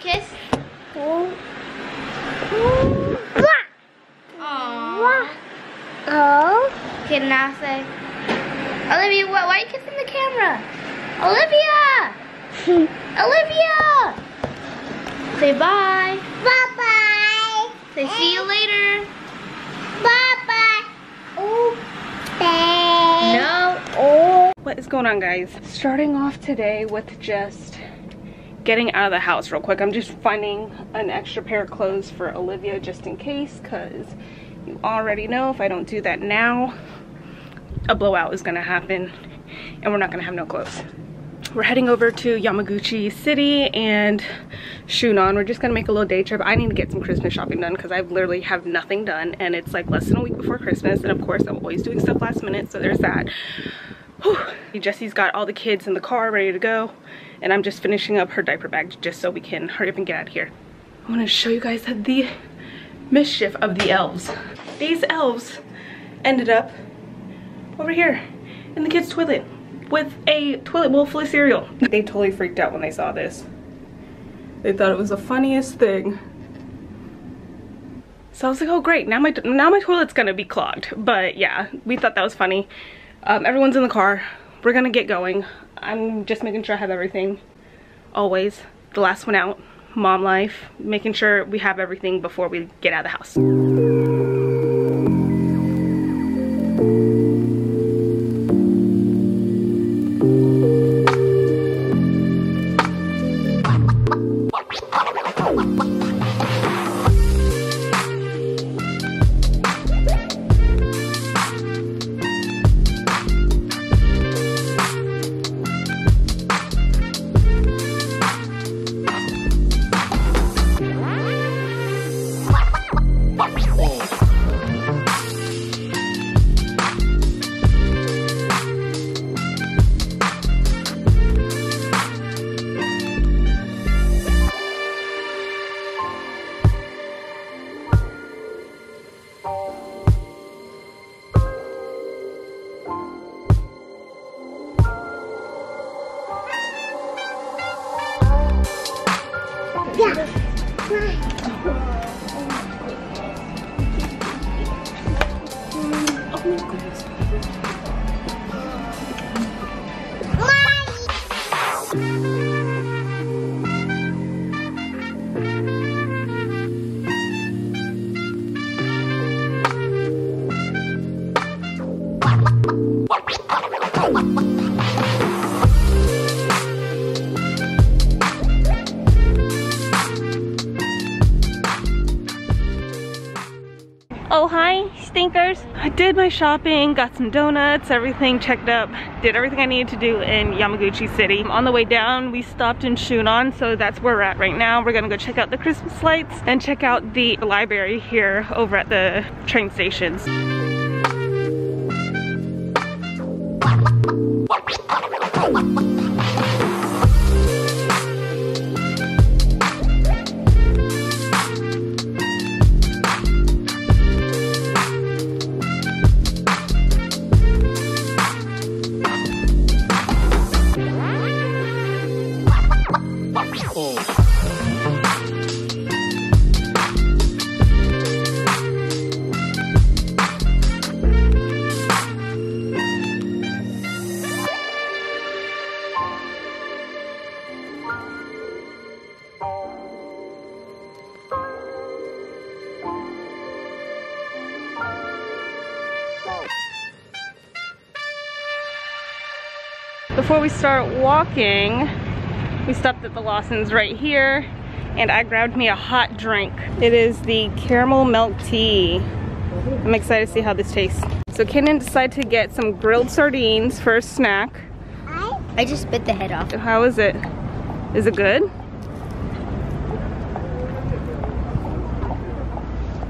kiss. Wah. Aww. Oh. Okay, now say. Olivia, why, why are you kissing the camera? Olivia! Olivia! Say bye. Bye bye. Say see you later. Bye bye. Oh. Bye. No. Oh. What is going on guys? Starting off today with just getting out of the house real quick. I'm just finding an extra pair of clothes for Olivia just in case because you already know if I don't do that now, a blowout is gonna happen and we're not gonna have no clothes. We're heading over to Yamaguchi City and Shunan. We're just gonna make a little day trip. I need to get some Christmas shopping done because I literally have nothing done and it's like less than a week before Christmas and of course I'm always doing stuff last minute so there's that. Whew. Jesse's got all the kids in the car ready to go and I'm just finishing up her diaper bag just so we can hurry up and get out of here. I want to show you guys the mischief of the elves. These elves ended up over here in the kids' toilet with a toilet bowl full of cereal. They totally freaked out when they saw this. They thought it was the funniest thing. So I was like, oh great, now my, now my toilet's gonna be clogged. But yeah, we thought that was funny. Um, everyone's in the car. We're gonna get going. I'm just making sure I have everything. Always. The last one out. Mom life. Making sure we have everything before we get out of the house. Oh, stinkers. I did my shopping, got some donuts, everything checked up, did everything I needed to do in Yamaguchi City. On the way down, we stopped in Shunan, so that's where we're at right now. We're gonna go check out the Christmas lights and check out the library here over at the train stations. Before we start walking, we stopped at the Lawson's right here and I grabbed me a hot drink. It is the caramel milk tea. I'm excited to see how this tastes. So Kenan decided to get some grilled sardines for a snack. I just bit the head off. How is it? Is it good?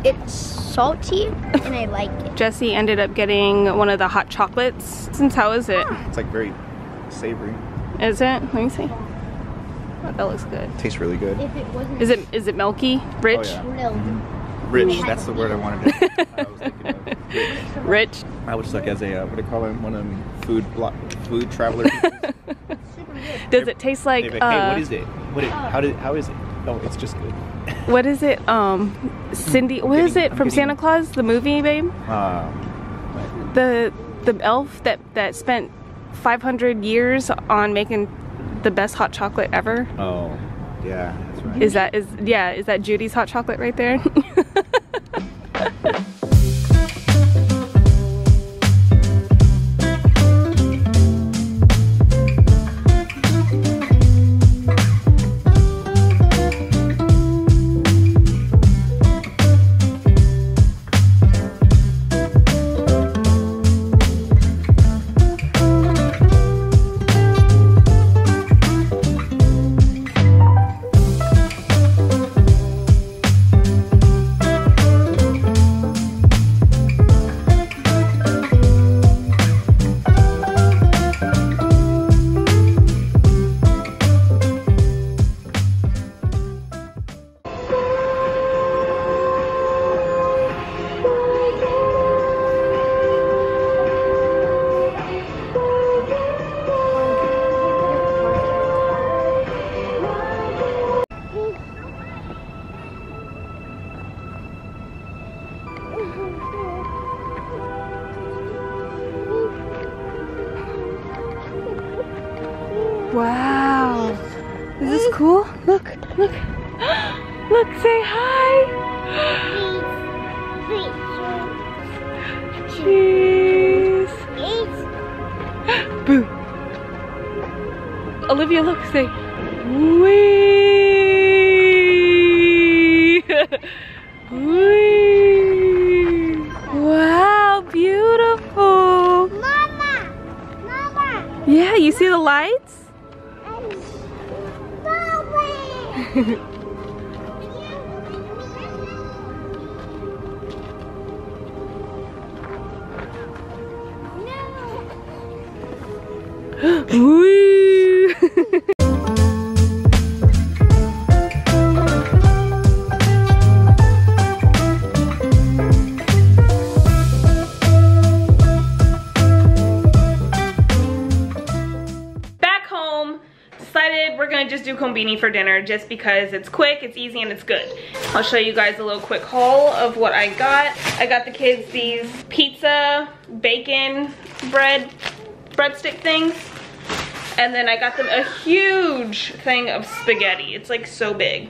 It's salty and I like it. Jesse ended up getting one of the hot chocolates. Since how is it? It's like very savory. Is it? Let me see. Oh, that looks good. Tastes really good. If it wasn't Is it is it milky? Rich? Oh, yeah. grilled. Rich, that's the word I wanted to I was thinking of. Rich. Rich? I would suck as a, uh, what do you call him? One of them food, blo- food traveler. Does it taste like? Hey, but, uh, hey, what is it? What it? How did? How is it? Oh, it's just good. What is it? Um, Cindy. What is getting- it I'm from getting- Santa Claus, the movie, babe? Uh, The the elf that that spent 500 years on making the best hot chocolate ever. oh, yeah, that's right. Is that is yeah? Is that Judy's hot chocolate right there? cool? Look, look, look. Say hi. Cheese. Boo. Olivia, look, say wee. Mama! Do kombini for dinner just because it's quick, it's easy, and it's good. I'll show you guys a little quick haul of what I got. I got the kids these pizza, bacon, bread, breadstick things. And then I got them a huge thing of spaghetti. It's like so big.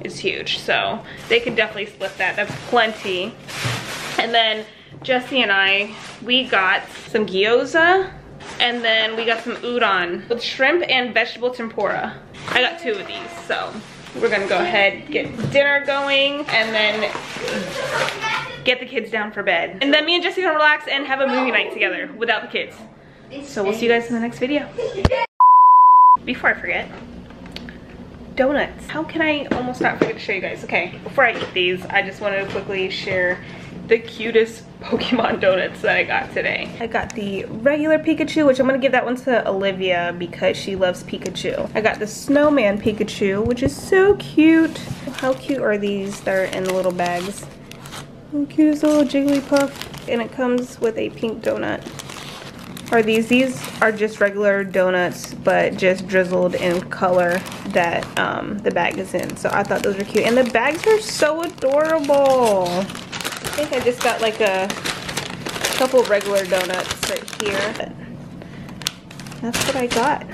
It's huge. So they could definitely split that. That's plenty. And then Jesse and I, we got some gyoza and then we got some udon with shrimp and vegetable tempura. I got two of these, so we're gonna go ahead, get dinner going, and then get the kids down for bed. And then me and Jesse gonna relax and have a movie night together without the kids. So we'll see you guys in the next video. Before I forget, donuts. How can I almost not forget to show you guys? Okay, before I eat these, I just wanted to quickly share the cutest Pokemon donuts that I got today. I got the regular Pikachu, which I'm gonna give that one to Olivia because she loves Pikachu. I got the snowman Pikachu, which is so cute. How cute are these that are in the little bags? How cute is the little Jigglypuff? And it comes with a pink donut. Are these? These are just regular donuts, but just drizzled in color that um, the bag is in. So I thought those were cute. And the bags are so adorable. I think I just got like a couple regular donuts right here. That's what I got.